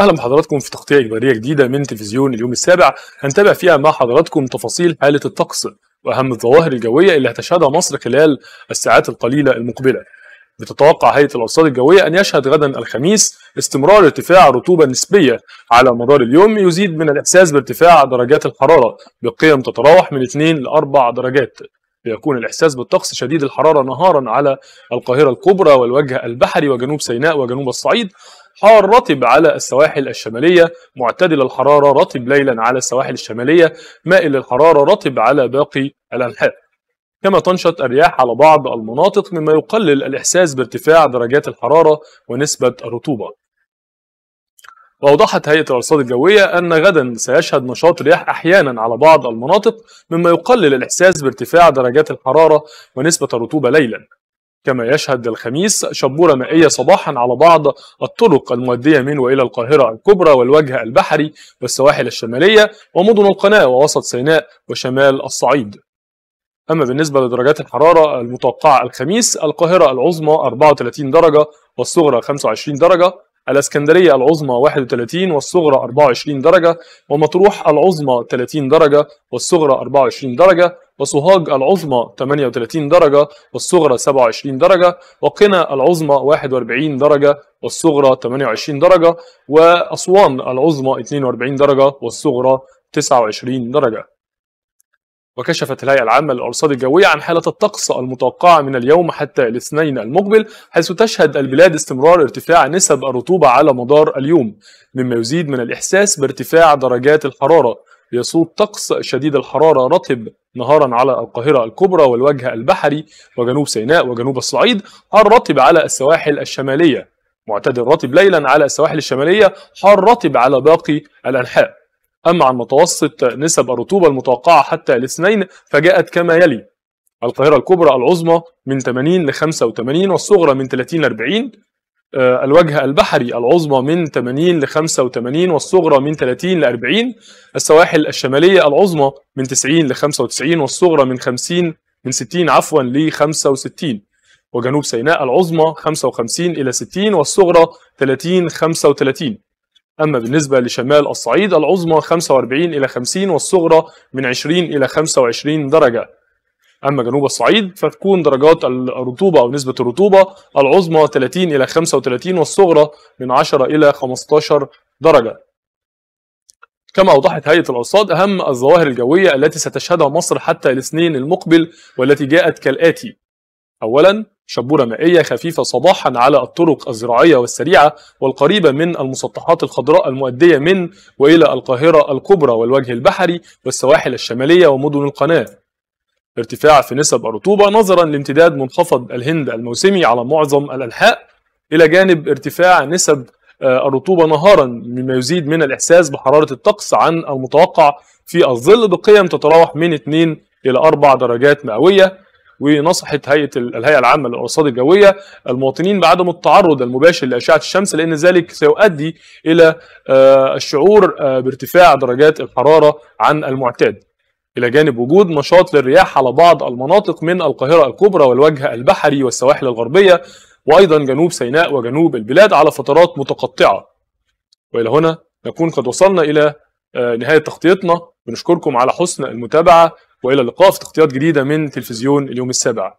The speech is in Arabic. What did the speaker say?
أهلا بحضراتكم في تغطية اخباريه جديدة من تلفزيون اليوم السابع. هنتابع فيها مع حضراتكم تفاصيل حالة الطقس وأهم الظواهر الجوية اللي هتشهدها مصر خلال الساعات القليلة المقبلة. بتتوقع هيئة الارصاد الجوية أن يشهد غدا الخميس استمرار ارتفاع رطوبة نسبية على مدار اليوم يزيد من الإحساس بارتفاع درجات الحرارة بقيم تتراوح من 2 ل 4 درجات. ليكون الإحساس بالطقس شديد الحرارة نهارا على القاهرة الكبرى والوجه البحري وجنوب سيناء وجنوب الصعيد. حار رطب على السواحل الشمالية معتدل الحرارة رطب ليلا على السواحل الشمالية مائل الحرارة رطب على باقي الأنحاء. كما تنشط الرياح على بعض المناطق مما يقلل الإحساس بارتفاع درجات الحرارة ونسبة الرطوبة. وأوضحت هيئة الأرصاد الجوية أن غدا سيشهد نشاط رياح أحيانا على بعض المناطق مما يقلل الإحساس بارتفاع درجات الحرارة ونسبة الرطوبة ليلا. كما يشهد الخميس شبورة مائية صباحا على بعض الطرق المؤدية من وإلى القاهرة الكبرى والوجه البحري والسواحل الشمالية ومدن القناة ووسط سيناء وشمال الصعيد. أما بالنسبة لدرجات الحرارة المتوقعة الخميس القاهرة العظمى 34 درجة والصغرى 25 درجة الإسكندرية العظمى 31 والصغرى 24 درجة ومطروح العظمى 30 درجة والصغرى 24 درجة وسوهاج العظمى 38 درجة والصغرى 27 درجة وقنا العظمى 41 درجة والصغرى 28 درجة وأسوان العظمى 42 درجة والصغرى 29 درجة. وكشفت الهيئة العامة للأرصاد الجوية عن حالة الطقس المتوقعة من اليوم حتى الاثنين المقبل حيث تشهد البلاد استمرار ارتفاع نسب الرطوبة على مدار اليوم مما يزيد من الإحساس بارتفاع درجات الحرارة. يسود طقس شديد الحرارة رطب نهارا على القاهرة الكبرى والوجه البحري وجنوب سيناء وجنوب الصعيد حار رطب على السواحل الشمالية. معتدل رطب ليلا على السواحل الشمالية حار رطب على باقي الأنحاء. أما عن متوسط نسب الرطوبة المتوقعة حتى الاثنين فجاءت كما يلي. القاهرة الكبرى العظمى من 80 ل 85 والصغرى من 30 ل 40 الوجه البحري العظمى من 80 ل 85 والصغرى من 30 ل 40 السواحل الشمالية العظمى من 90 ل 95 والصغرى من 50 من 60 عفوا ل 65 وجنوب سيناء العظمى 55 إلى 60 والصغرى 30 35 أما بالنسبة لشمال الصعيد العظمى 45 إلى 50 والصغرى من 20 إلى 25 درجة. أما جنوب الصعيد فتكون درجات الرطوبة أو نسبة الرطوبة العظمى 30 إلى 35 والصغرى من 10 إلى 15 درجة. كما أوضحت هيئة الأرصاد أهم الظواهر الجوية التي ستشهدها مصر حتى الاثنين المقبل والتي جاءت كالآتي. أولا شبورة مائية خفيفة صباحا على الطرق الزراعية والسريعة والقريبة من المسطحات الخضراء المؤدية من وإلى القاهرة الكبرى والوجه البحري والسواحل الشمالية ومدن القناة. ارتفاع في نسب الرطوبة نظرا لامتداد منخفض الهند الموسمي على معظم الأنحاء. إلى جانب ارتفاع نسب الرطوبة نهارا مما يزيد من الإحساس بحرارة الطقس عن المتوقع في الظل بقيم تتراوح من 2 إلى 4 درجات مئوية. ونصحت هيئة الهيئة العامة للأرصاد الجوية المواطنين بعدم التعرض المباشر لأشعة الشمس لأن ذلك سيؤدي إلى الشعور بارتفاع درجات الحرارة عن المعتاد. إلى جانب وجود نشاط للرياح على بعض المناطق من القاهرة الكبرى والوجه البحري والسواحل الغربية وأيضا جنوب سيناء وجنوب البلاد على فترات متقطعة. وإلى هنا نكون قد وصلنا إلى نهاية تغطيتنا. بنشكركم على حسن المتابعة. وإلى اللقاء في تغطيات جديدة من تلفزيون اليوم السابع.